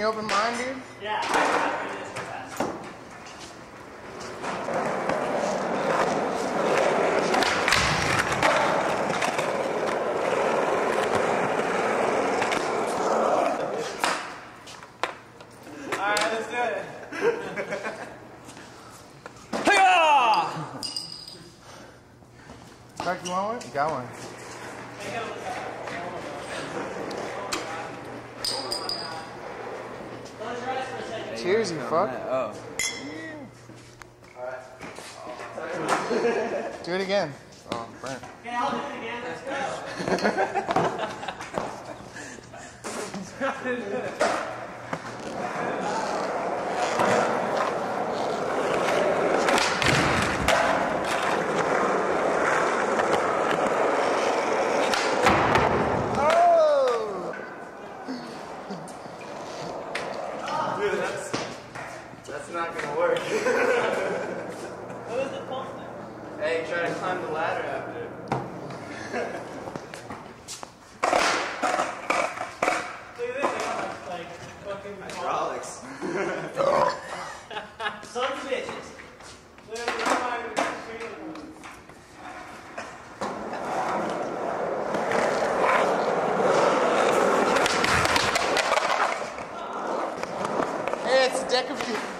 Can you open mine, dude? Yeah. I'll do this real fast. Alright, let's do it. Clark, you want one? You got one. Cheers, you fuck. Oh. oh. Do it again. Oh, burnt. Okay, I'll do it again. Let's go. deck of.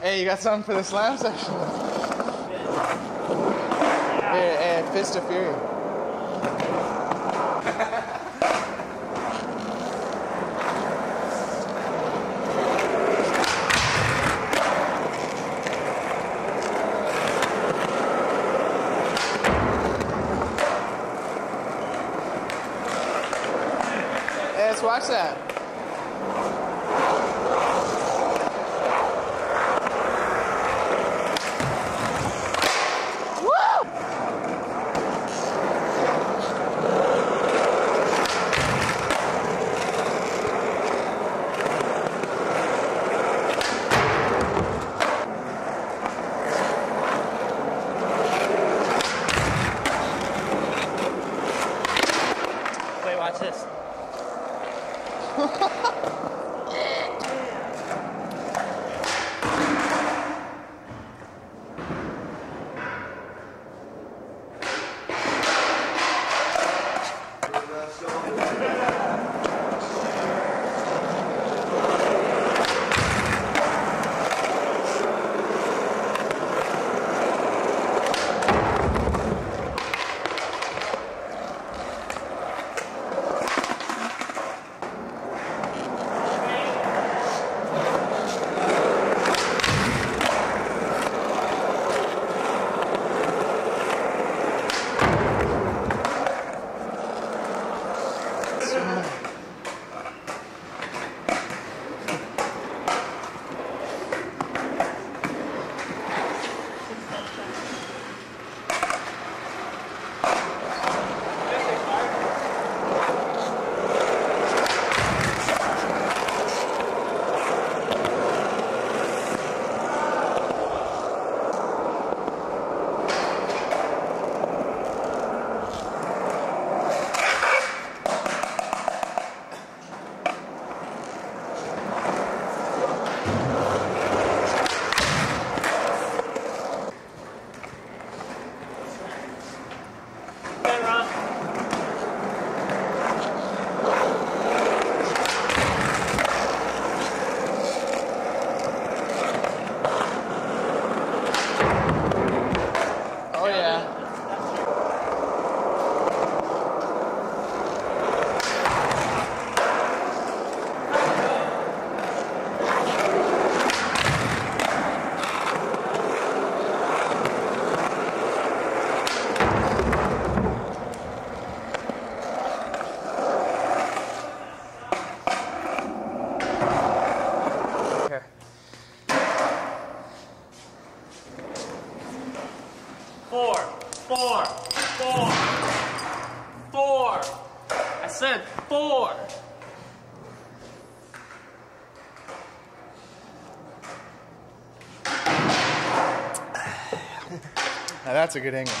Hey, you got something for the slam section? Here, hey, Fist of Fury. Let's watch that. Ha ha! Now that's a good angle.